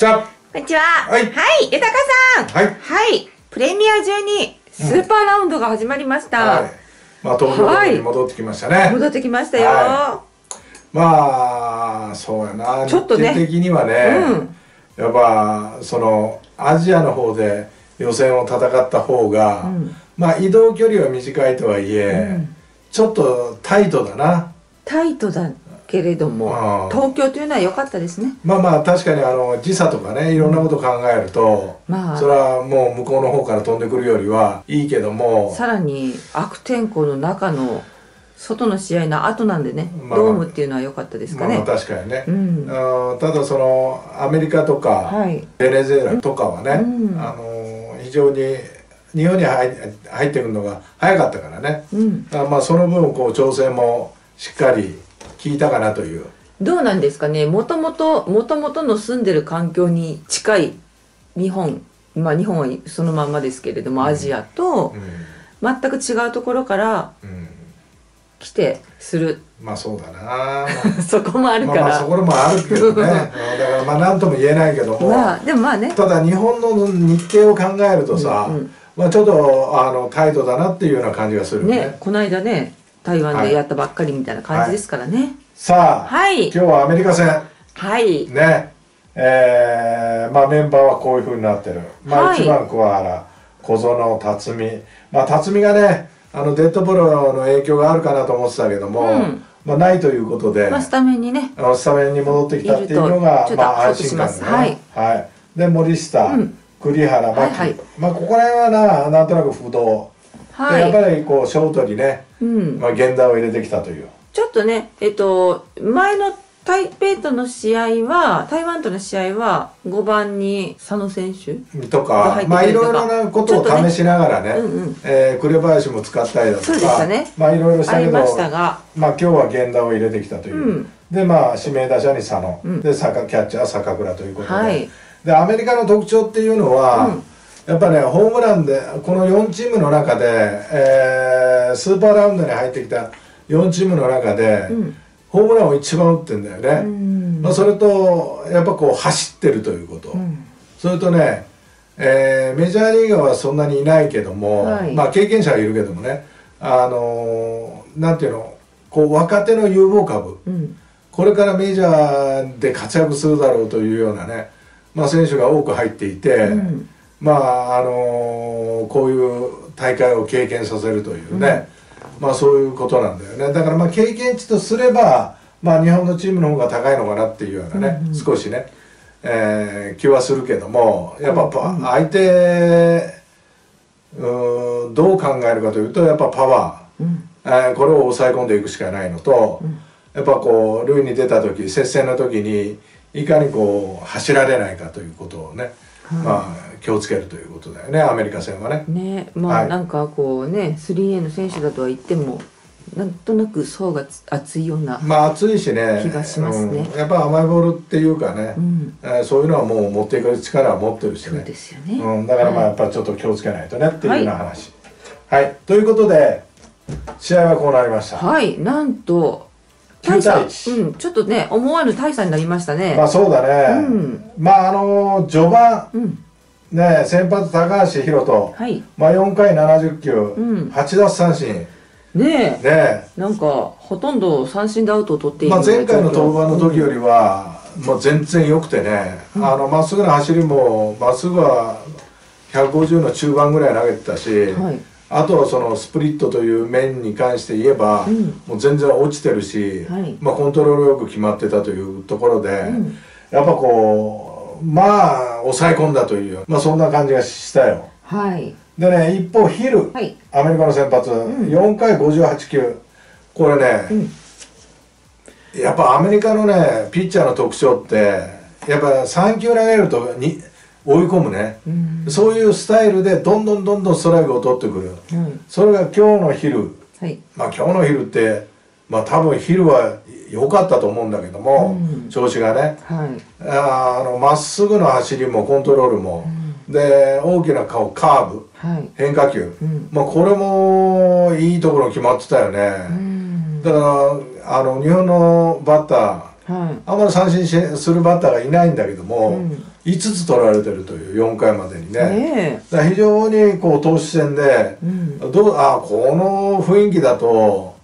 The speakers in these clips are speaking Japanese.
じゃこんにちは。はいはい、豊さん。はいはい。プレミア12スーパーラウンドが始まりました。はい。まあ東京に戻ってきましたね。戻ってきましたよ。はまあそうやな。ちょっとね的にはね、やっぱそのアジアの方で予選を戦った方が、んまあ移動距離は短いとはいえ、うんちょっとタイトだな。タイトだけれどもあ、ー東京というのは良かったですね。まあまあ確かにあの時差とかねいろんなこと考えると、まあそれはもう向こうの方から飛んでくるよりはいいけどもさらに悪天候の中の外の試合の後なんでね、まあドームっていうのは良かったですかね。まあまあ確かにね、うんただそのアメリカとか、はい。ベネズエラとかはね、うんあの非常に日本に入入ってくるのが早かったからね、うん。あまあその分こう調整もしっかり効いたかなという。どうなんですかね。もともともともとの住んでる環境に近い日本、まあ日本はそのまんまですけれども、アジアと全く違うところからうん、うん来てする。まあそうだな。そこもあるから。まあまあそこもあるけどね。うんだからまあ何とも言えないけども、まあでもまあね。ただ日本の日程を考えるとさ、うんうん。まあちょっとあのタイトだなっていうような感じがするよね。ね、この間ね台湾でやったばっかりみたいな感じですからね。さあ、はい。今日はアメリカ戦。はい。ね。えーまあメンバーはこういうふうになってる、まあ、はい。1番桑原小園辰巳。まあ辰巳がねあのデッドボールの影響があるかなと思ってたけども、うん。まあ、ないということで、まあスタメンにね。スタメンに戻ってきたっていうのがまあ安心感だねはい、で森下、うん。栗原牧、はいはい。まあここら辺はななんとなく不動、はい。でやっぱりこうショートにね、うん。まあ、源田を入れてきたという。ちょっとねえっと前の台北との試合は台湾との試合は5番に佐野選手。とかか。まあいろいろなことを試しながらねねうんうん。えー紅林も使ったりだとかね。まあいろいろしたけどましたが。まあ今日は源田を入れてきたという、うん。でまあ指名打者に佐野、うん。で坂キャッチャー坂倉ということで,、はい。でアメリカの特徴っていうのは、うんやっぱねホームランでこの4チームの中で、えースーパーラウンドに入ってきた4チームの中で、うん。ホームランを一番打ってんだよね、うん。まあ、それとやっぱこう走ってるということ、うん。それとね、えーメジャーリーガーはそんなにいないけども、はい。まあ経験者はいるけどもねあのーなんていうのこう若手の有望株。うん。これからメジャーで活躍するだろうというようなね、まあ、選手が多く入っていて、うんまああのーこういう大会を経験させるというね、まあそういうことなんだよね。だからまあ経験値とすれば、まあ、日本のチームの方が高いのかなっていうようなね、うんうん。少しね、えー気はするけどもやっぱパ、相手うーんどう考えるかというとやっぱパワー、うん。えーこれを抑え込んでいくしかないのと、やっぱこう塁に出た時接戦の時にいかにこう走られないかということをね、まあ気をつけるということだよね。アメリカ戦はね。ね。まあ、はい。なんかこうね 3A の選手だとは言ってもなんとなく層がつ厚いような、まあ暑いしね。気がしますね。うん。やっぱ甘いボールっていうかね、うん、えーそういうのはもう持っていく力は持ってるしそうねですよね、うん、だからまあはい。やっぱりちょっと気をつけないとねっていうような話。はい、ということで試合はこうなりました、はい。なんと9対大1差うんちょっとね思わぬ大差になりましたね、まあそうだね、うん。まああの序盤うん。ね先発高橋宏斗、はい。まあ、4回70球、うん。8奪三振。ねねえ。えなんかほとんど三振でアウトを取っているまあ、前回の登板の時よりは、もう全然良くてね、あのまっすぐの走りもまっすぐは150の中盤ぐらい投げてたし、はいあとはそのスプリットという面に関して言えば、うん。もう全然落ちてるし、はい。まあ、コントロールよく決まってたというところで、ん。やっぱこうまあ抑え込んだという、まあ、そんな感じがしたよ。はい。でね一方ヒル、はい。アメリカの先発、4回58球。これね、やっぱアメリカのねピッチャーの特徴ってやっぱ3球投げるとに追い込むね、うん。そういうスタイルでどんどんどんどんストライクを取ってくる、うん。それが今日のヒルはい。まあ今日のヒルってまあ多分ヒルは良かったと思うんだけども、うん。調子がね。はい。あのまっすぐの走りもコントロールも、で大きな顔カーブ。はい。変化球、ん。まあこれもいいところ決まってたよね、うん。だからあの日本のバッターはい。あんまり三振しするバッターがいないんだけども、うん5つ取られてるという4回までにね。ねだから非常にこう投手戦でえ、うん、どうあこの雰囲気だと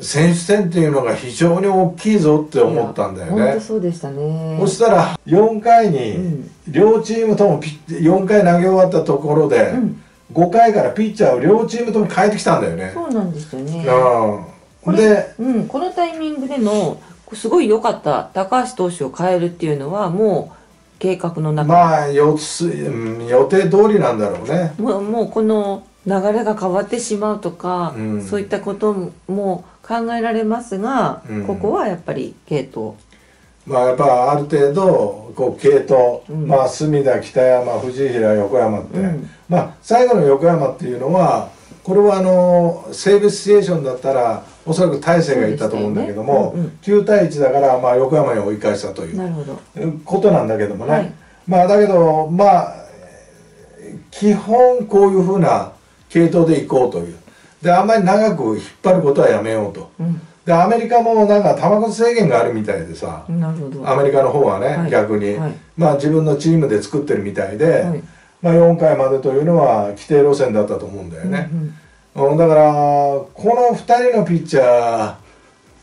選手戦っていうのが非常に大きいぞって思ったんだよね。そうでしたね。そしたら4回うにん。両チームともピッ4回投げ終わったところでうん。5回からピッチャーを両チームとも変えてきたんだよね。そうなんですよね。うん、これでうん、このタイミングでのすごい良かった。高橋投手を変えるっていうのはもう計画の中、まあ予つうん予定通りなんだろうね。もうもうこの流れが変わってしまうとか、うん。そういったことも考えられますが、うん。ここはやっぱり系統。まあやっぱある程度こう系統、うん。まあ隅田北山藤平横山って、うん。まあ最後の横山っていうのはこれはあのセーブシチュエーションだったらおそらく大勢がいたと思うんだけども、そうでしたよ9対1だからまあ横山に追い返したということなんだけどもね、はい。まあだけどまあ基本こういうふうな系統でいこうという。であんまり長く引っ張ることはやめようと。うん。でアメリカもなんか球数制限があるみたいでさなるほど。アメリカの方はね、はい。逆に、はい。まあ自分のチームで作ってるみたいで、はい。まあ4回までというのは規定路線だったと思うんだよね、うんうんだからこの2人のピッチャ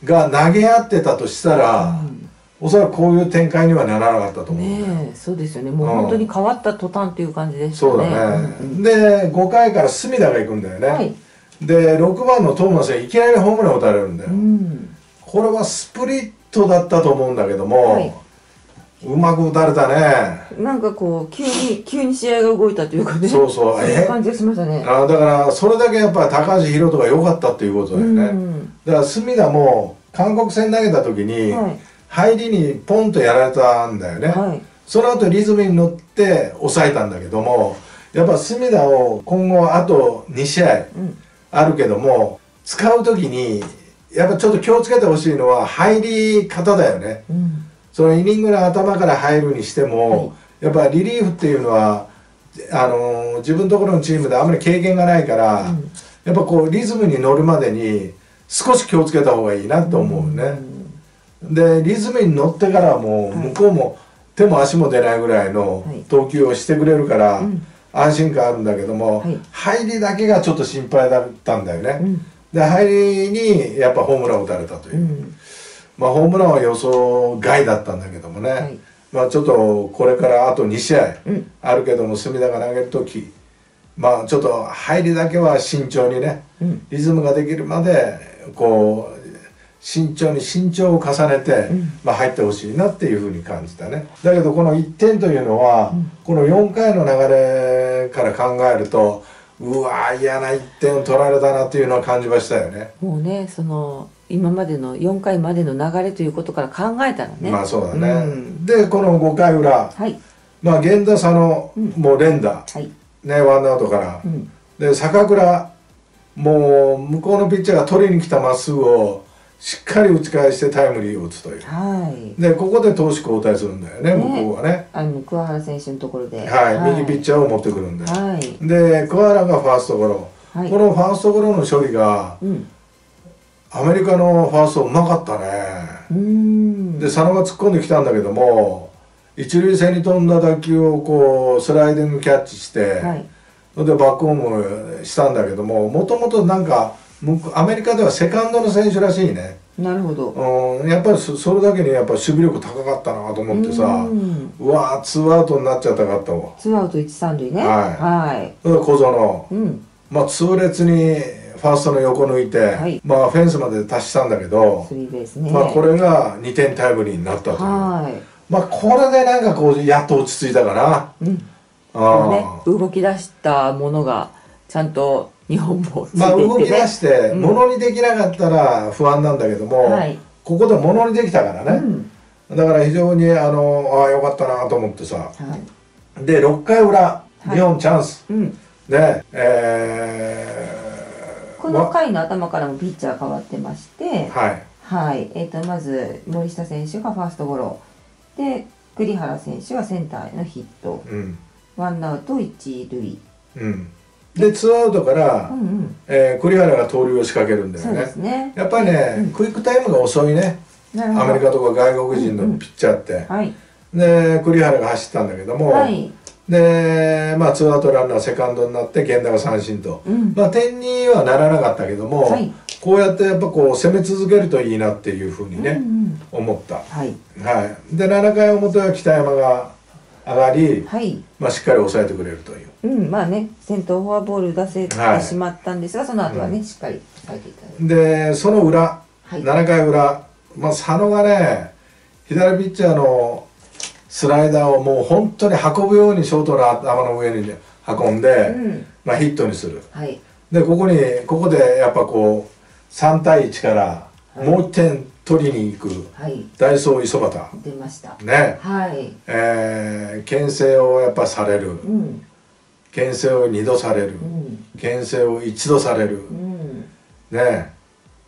ーが投げ合ってたとしたら、うん。おそらくこういう展開にはならなかったと思うねえそうですよね。もう本当に変わった途端っていう感じでしたそうねだね、うん。で5回から隅田が行くんだよね、はい。で6番のトーマスにいきなりホームラン打たれるんだよ、うん。これはスプリットだったと思うんだけども、はいうまく打たれたね。なんかこう急に急に試合が動いたというかね。そうそう。いう感じがしましたね。あだからそれだけやっぱり高橋宏斗が良かったっていうことだよね、うん。だから隅田も韓国戦投げた時に、はい。入りにポンとやられたんだよね、はい。その後リズムに乗って抑えたんだけどもやっぱ隅田を今後あと2試合うん。あるけども使う時にやっぱちょっと気をつけてほしいのは入り方だよね。うんそのイニングの頭から入るにしても、やっぱリリーフっていうのはあのー自分のところのチームであんまり経験がないから、うん。やっぱこうリズムに乗るまでに少し気をつけた方がいいなと思うね、でリズムに乗ってからはもうはい。向こうも手も足も出ないぐらいのはい。投球をしてくれるからうん。安心感あるんだけども、はい。入りだけがちょっと心配だったんだよね、うん。で入りにやっぱホームランを打たれたという。う、んまあホームランは予想外だったんだけどもね、はい。まあちょっとこれからあと2試合うん。あるけども隅田が投げる時まあちょっと入りだけは慎重にねうん。リズムができるまでこう慎重に慎重を重ねて、うん。まあ、入ってほしいなっていうふうに感じたね。だけどこの1点というのは、うん。この4回の流れから考えるとうわー嫌な1点を取られたなっていうのは感じましたよね。もうねその今までの4回までの流れということから考えたらね。まあそうだね、うん。でこの5回裏。はい。まあ源田佐野、うん。もう連打。はい。ねワンアウトから。う、ん。で坂倉もう向こうのピッチャーが取りに来たまっすぐをしっかり打ち返してタイムリーを打つという。はい。でここで投手交代するんだよねね。向こうはね。あの桑原選手のところで。はい、右ピッチャーを持ってくるんで、はい。で桑原がファーストゴロ、はい。このファーストゴロの処理がうんアメリカのファーストうまかったね、で佐野が突っ込んできたんだけども一塁線に飛んだ打球をこうスライディングキャッチして、はい。それでバックホームしたんだけどももともとなんかアメリカではセカンドの選手らしいね、なるほど。うん、やっぱりそそれだけにやっぱ守備力高かったなと思ってさうわーツーアウトになっちゃったかったわ。ツーアウト一三塁ね。はい。はい。小園。うん。まあ痛烈にファーストの横抜いて、はい。まあフェンスまで達したんだけどね。まあこれが2点タイムリーになったという。はまあこれでなんかこうやっと落ち着いたかな。いうん。あねー動き出したものがちゃんと日本もついていまあってね。動き出してうん。物にできなかったら不安なんだけども、はい。ここで物にできたからね、うん。だから非常にあのああよかったなと思ってさ。はい。で6回裏はい。日本チャンス、うん。ねえー、この回の頭からもピッチャー変わってましてはい。はい、えー、とまず森下選手がファーストゴロ。で栗原選手がセンターへのヒット。うん。ワンアウト一塁。うん。でツーアウトから、うんうん。えー栗原が盗塁を仕掛けるんだよそうでねすね。やっぱりね、うん。クイックタイムが遅いね。なるほど。アメリカとか外国人のピッチャーって、はい。で栗原が走ったんだけども、はいでまあツーアウトランナーセカンドになって源田が三振と、うん。まあ点にはならなかったけども、はい。こうやってやっぱこう攻め続けるといいなっていうふうにね、うんうん。思った。はい。はい、で7回表は北山が上がり、はい。まあ、しっかり抑えてくれるという。うん。まあね先頭フォアボール出せてはい。しまったんですが、その後はね、しっかり書いていただいて。でその裏、はい。7回裏、まあ、佐野がね左ピッチャーのスライダーをもう本当に運ぶようにショートの頭の上に運んで、うん。まあ、ヒットにする。はい。でここにここでやっぱこう3対1からはい。もう1点取りに行く。はい。ダイソー磯端。出ました。ね。はい。えー、牽制をやっぱされる。うん。牽制を2度される。うん。牽制を1度される。うん。ね。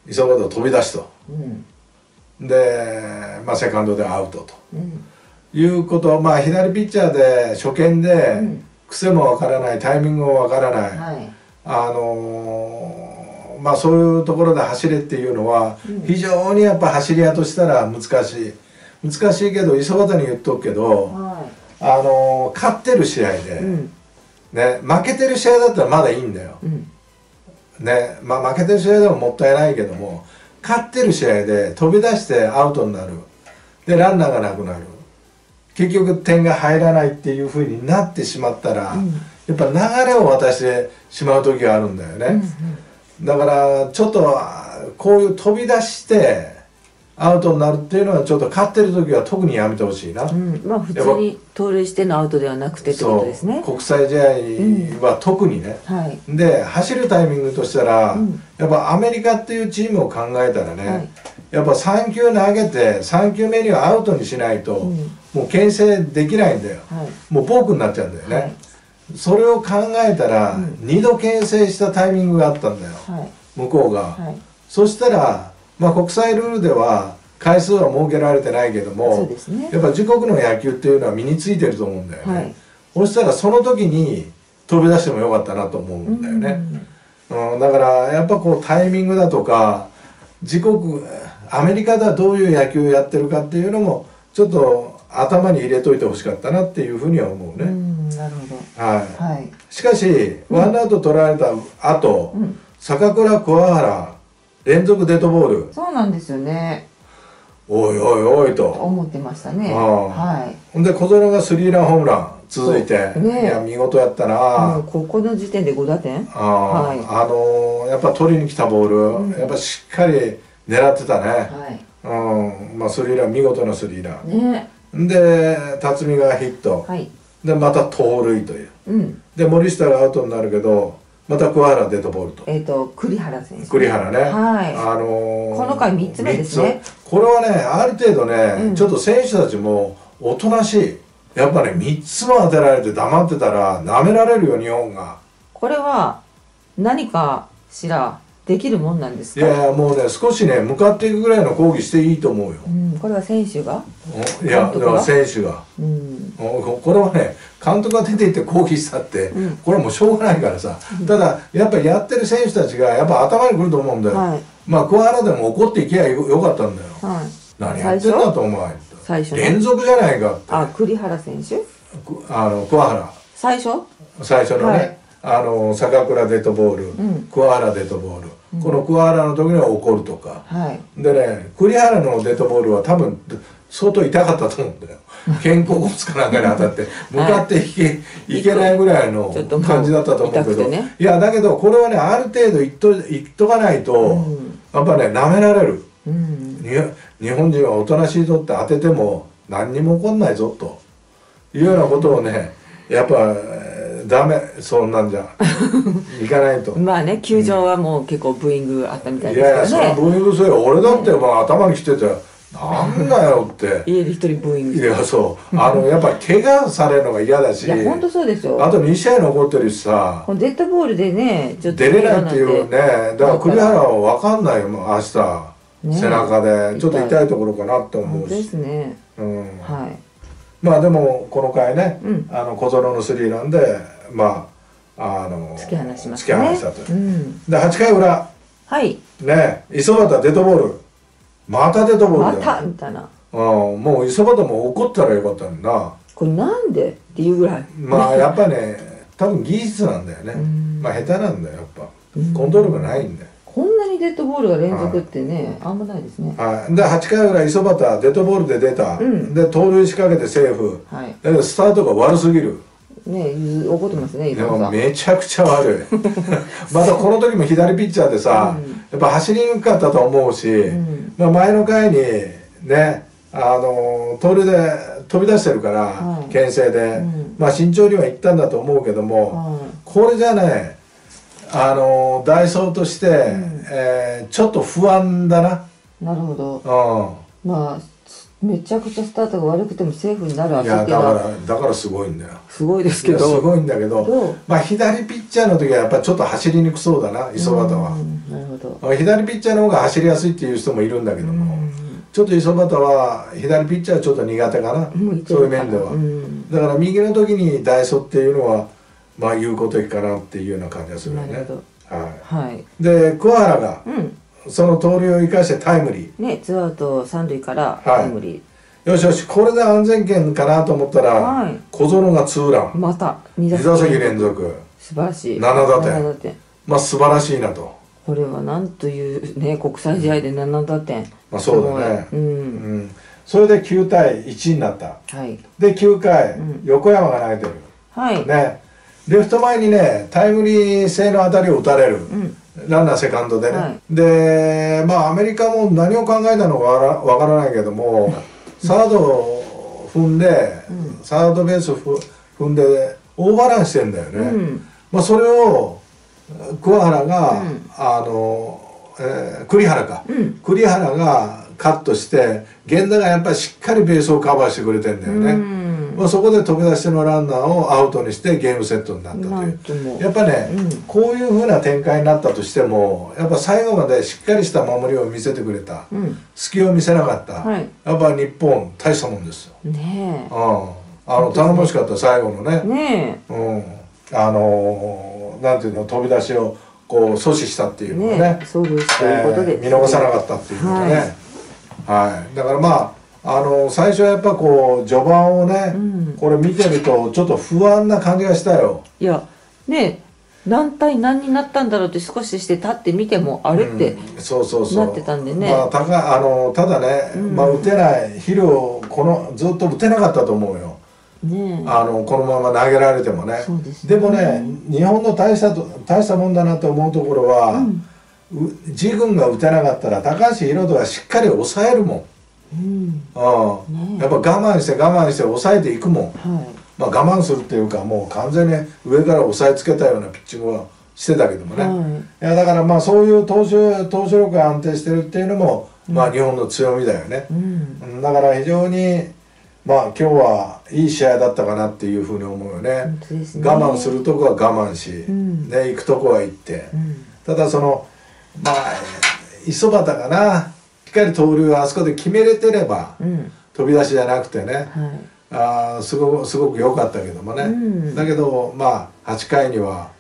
磯端飛び出しと。うん。で、まあ、セカンドでアウトと。うんいうことまあ左ピッチャーで初見でうん。癖もわからないタイミングもわからない、はい。あのーまあそういうところで走れっていうのはうん。非常にやっぱ走り屋としたら難しい。難しいけど磯端に言っとくけど、はあのー勝ってる試合で、いうん。ね、負けてる試合だったらまだいいんだよ、うん。ねまあ、負けてる試合でももったいないけども勝ってる試合で飛び出してアウトになる。でランナーがなくなる結局点が入らないっていうふうになってしまったら、うん。やっぱ流れを渡してしまう時があるんだよね、だからちょっとあこういう飛び出してアウトになるっていうのはちょっと勝ってる時は特にやめてほしいな、うん。まあ普通に盗塁してのアウトではなくてってことですね。国際試合は特にね、はい。で走るタイミングとしたら、うん。やっぱアメリカっていうチームを考えたらね、はい。やっぱ3球投げて3球目にはアウトにしないと、うんもう牽制できないんだよ。はい。もうボークになっちゃうんだよね、はい。それを考えたら、うん。2度牽制したタイミングがあったんだよ。はい。向こうが、はい。そしたら、まあ、国際ルールでは回数は設けられてないけどもね。やっぱ自国の野球っていうのは身についてると思うんだよね、はい。そしたらその時に飛び出してもよかったなと思うんだよね、うん。だからやっぱこうタイミングだとか自国アメリカではどういう野球をやってるかっていうのもちょっと頭に入れといてほしかったなっていうふうには思うね、うんなるほど。はい。はい。しかし、ワンアウト取られた後、うん。坂倉桑原連続デッドボール。そうなんですよね。おいおいおいと。思ってましたね。はい。ほんで小園がスリーランホームラン続いて、ね。いや見事やったな、ここの時点で5打点。ああ、はい。あのーやっぱ取りに来たボール、うん。やっぱしっかり狙ってたね、はい。うん。まあスリーラン見事なスリーラン、ねで辰巳がヒット、はい。でまた盗塁という。うん。で森下がアウトになるけどまた桑原デッドボールと。えっと栗原選手栗原ね、はい。あのーこの回三つ目ですね。これはねある程度ね、うん。ちょっと選手たちもおとなしい。やっぱね3つも当てられて黙ってたら舐められるよ日本が。これは何かしらできるもんなんですか？いやもうね少しね向かっていくぐらいの抗議していいと思うよ、うん、これは選手が？おいやだか選手が。うん。おこれはね監督が出て行って抗議したって、うん。これはもうしょうがないからさ、ただやっぱりやってる選手たちがやっぱ頭にくると思うんだよ、はい。まあ桑原でも怒っていけばよよかったんだよ。はい。何やってんだと思わない最初連続じゃないかって。あ栗原選手？くあの桑原。最初？最初のね、はいあの坂倉デッドボール、うん。桑原デッドボール、この桑原の時には怒るとか。はい。でね栗原のデッドボールは多分相当痛かったと思うんだよ。肩甲骨かなんかに当たって。向かっていけ,、い、けないぐらいの感じだったと思うけど。ね。いやだけどこれはねある程度言っと言っとかないと、うん。やっぱね舐められる。うん。に日本人はおとなしいぞって当てても何にも起こんないぞと。いうようなことをねやっぱえーダメそんなんじゃ。いかないと。まあね球場はもう結構ブーイングあったみたいいやいやですけどねそれはブーイングせよ。俺だってまあ頭にきててなんだよって。家で一人ブーイング。いやそう。あの やっぱり怪我されるのが嫌だし。いや本当そうですよ。あと2試合残ってるしさ。このデッドボールでねちょっと出れないっていうね。だから栗原は分かんないよ明日、ね。背中で。ちょっと痛いところかなって思うし。ですね。うん。はい。まあでもこの回ね、うん。あの小園のスリーランでまああの突き放しまし突きたね放したと、う。ん。で8回裏。はい。ね磯端デッドボール。またデッドボーまルだよたみたいな。うん、もう磯端も怒ったらよかったのにな。これなんで？っていうぐらい。まあやっぱね多分技術なんだよね。うん。まあ下手なんだよやっぱ。うん。コントロールがないんだよ。こんなにデッドボールが連続ってねあんまないですね。はいで8回ぐらい磯端デッドボールで出た、うん。で盗塁仕掛けてセーフ。はい。だけどスタートが悪すぎるね怒ってますねでも今さ。んめちゃくちゃ悪い。またこの時も左ピッチャーでさ、うん。やっぱ走りにくかったと思うし、ん。まあ、前の回にねあの盗塁で飛び出してるから、はい。牽制で、うん。まあ慎重にはいったんだと思うけども、はこれじゃねあのダイソーとして、ん。えーちょっと不安だな。いなるほど。うまあめちゃくちゃスタートが悪くてもセーフになるん、い足やだからだからすごいんだよ。すごいですけど。ごいんだけどまあ左ピッチャーの時はやっぱちょっと走りにくそうだな磯端は。うんなるほど。左ピッチャーの方が走りやすいっていう人もいるんだけども、うん。ちょっと磯端は左ピッチャーはちょっと苦手かな、そういう面では、うん。だから右の時にダイソーっていうのはまあ有効的かなっていうような感じがするよね。なるほど。ははいい、で桑原がうんその盗塁を生かしてタイムリねツーアウト三塁からはい。タイムリー。よしよしこれで安全圏かなと思ったら、はい。小園がツーラーン。また二2打席連続。素晴らしい。7打点。7打点。まあ素晴らしいなと。これはなんというね国際試合で7打点。まあそうだね。うん。うん。それで9対1になった。はい。で9回、うん。横山が投げてる。はい。ね。レフト前にねタイムリー性の当たりを打たれる、うんランナーセカンドでね、はい。でまあアメリカも何を考えたのかわからないけどもサードを踏んで、うん。サードベースふ踏んでオーバーランしてんだよね、うん。まあ、それを桑原が、うん。あの、えー栗原か、うん。栗原がカットして源田がやっぱりしっかりベースをカバーしてくれてんだよね、うんまあ、そこで飛び出しのランナーをアウトにしてゲームセットになったとないんうやっぱね、うん。こういう風な展開になったとしてもやっぱ最後までしっかりした守りを見せてくれた、うん。隙を見せなかった、はい。やっぱ日本大したもんですよ、ねうん、あの頼もしかった最後のね。え。ねうん、あのーなんていうの飛び出しをこう阻止したっていえうのはね。ねえ。そうです。ということで、えー見逃さなかったっていうのがね、はい。だからまあ、あの最初はやっぱこう序盤をね、うん。これ見てるとちょっと不安な感じがしたよ。いやねえ何対何になったんだろうって少しして立ってみてもあれって、うん。そうそうそう。なってたんでね。まあ、たかあのただね、うん。まあ、打てない肥料このずっと打てなかったと思うよ。ねえ。あのこのまま投げられてもね。そうですね。もね日本の大したと大したもんだなと思うところは、自軍が打てなかったら高橋宏斗がしっかり抑えるもん、うん。うんねえ。やっぱ我慢して我慢して抑えていくもん、はい。まあ、我慢するっていうかもう完全に上から押さえつけたようなピッチングはしてたけどもね、はい。いやだからまあそういう投手投手力が安定してるっていうのも、まあ日本の強みだよね、うん。うんだから非常にまあ今日はいい試合だったかなっていうふうに思うよね。ね。我慢するとこは我慢し、ん。ね、行くとこは行って、うん。ただそのまあ磯端がな。しっかり盗塁をあそこで決めれてれば、うん。飛び出しじゃなくてね、はい。あーすごすごく良かったけどもね、うん。だけどまあ8回には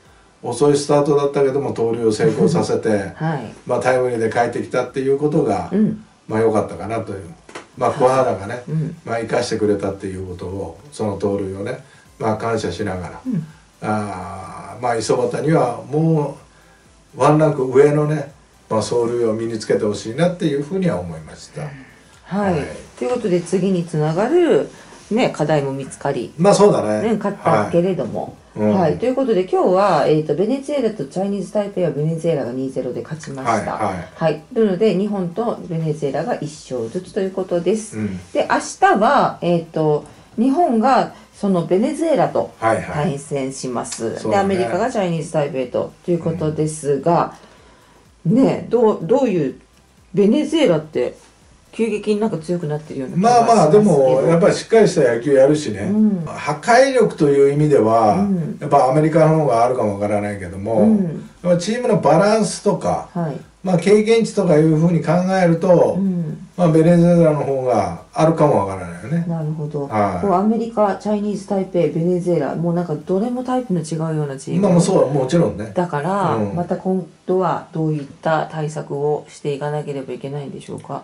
遅いスタートだったけども盗塁を成功させて はい。まあタイムリーで帰ってきたっていうことが、うん。まあ良かったかなという。まあ小原がね、うん。まあ生かしてくれたっていうことをその盗塁をねまあ感謝しながら、うん。あーまあ磯端にはもうワンランク上のね、まあ、走塁を身につけてほしいなっていうふうには思いました。はい、はい。ということで次につながる、ね、課題も見つかり、まあそうだね。ね、勝ったけれども、はい。うん。はい。ということで今日は、えー、とベネズエラとチャイニーズ・タイペイはベネズエラが2-0で勝ちました。はいはい。はい。なので日本とベネズエラが1勝ずつということです。うん。で明日は、えー、と日本がそのベネズエラとはいはい。対戦します、そうだね。でアメリカがチャイニーズ・タイペイとということですが、ねどうどういうベネズエラって急激になんか強くなってるようなまあまあでもやっぱりしっかりした野球やるしね、うん。破壊力という意味では、うん。やっぱアメリカの方があるかもわからないけども、うん。チームのバランスとか、はい、まあ、経験値とかいうふうに考えると、うん、まあ、ベネズエラの方があるかもわからないよね。なるほど、はい。こうアメリカチャイニーズ・タイペイベネズエラもうなんかどれもタイプの違うようなチーム、まあそうもちろんね。だから、うん。また今度はどういった対策をしていかなければいけないんでしょうか。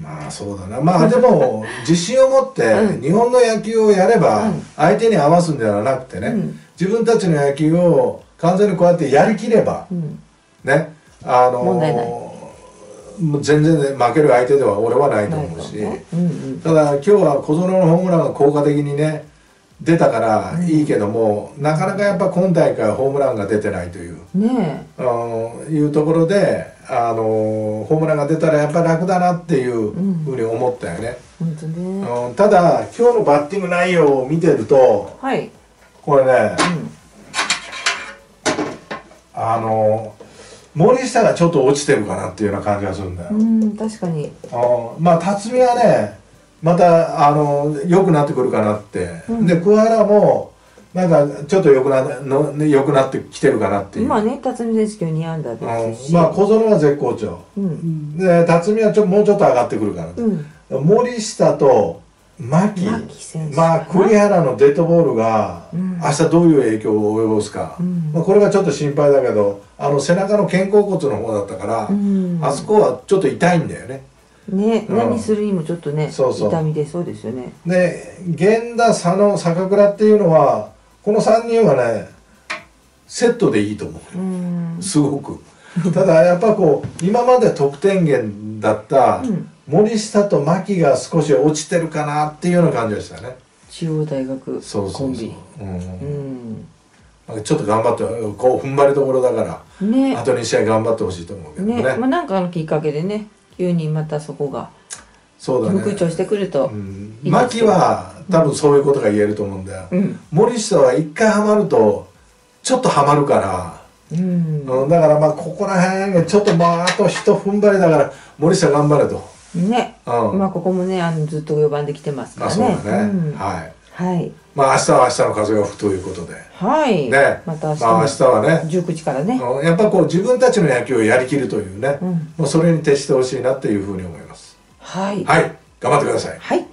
まあそうだな。まあでも自信を持ってうん。日本の野球をやればうん。相手に合わすんではなくてね、うん。自分たちの野球を完全にこうやってやりきればうん。ねあの問題ない全然ね負ける相手では俺はないと思うし、ただ今日は小園のホームランが効果的にね出たからいいけども、なかなかやっぱ今大会はホームランが出てないという。ねあのいうところであのホームランが出たらやっぱり楽だなっていうふうに思ったよね、え本当ね。うんただ今日のバッティング内容を見てるとはい。これねうん。あの森下がちょっと落ちてるかなっていうような感じがするんだよ、うん確かに。あのまあ辰巳はねまたあの良くなってくるかなって、うん。で桑原もなんかちょっと良くなのね良くなってきてるかなっていう、今ね辰巳選手今日2安打ですし。うんまあ小園は絶好調。うん。で辰巳はちょもうちょっと上がってくるから、うん。森下と牧牧選手まあ栗原のデッドボールがうん。明日どういう影響を及ぼすか、うん。まあ、これがちょっと心配だけどあの背中の肩甲骨の方だったから、うん。あそこはちょっと痛いんだよね。ねうん。何するにもちょっとねそうそう。痛み出そうですよね。で源田佐野坂倉っていうのはこの3人はねセットでいいと思う。ん。うすごく。ただやっぱこう今まで得点源だったうん森下と牧が少し落ちてるかなっていうような感じでしたね。中央大学そうそうそうコンビ、う。んうん。なんかちょっと頑張ってこう踏ん張りどころだから、ね。あと2試合頑張ってほしいと思うけどね。ね。まあなんかのきっかけでね急にまたそこがそうだね。復調してくると。うん。いいです牧は多分そういうことが言えると思うんだよ、うん。森下は一回ハマるとちょっとハマるから、うん。うん、だからまあここら辺がちょっとまああと一踏ん張りだから森下頑張れと、ね。うん。まあここもねあのずっと4番で来てますかまあらね。そうだね、うん。はい。はい。まあ明日は明日の風が吹くということで。はい。ね。また明日まあ明日はね。19時からね。うんやっぱこう自分たちの野球をやりきるというね、うん。もうそれに徹してほしいなっていうふうに思います。はい。はい。頑張ってください。はい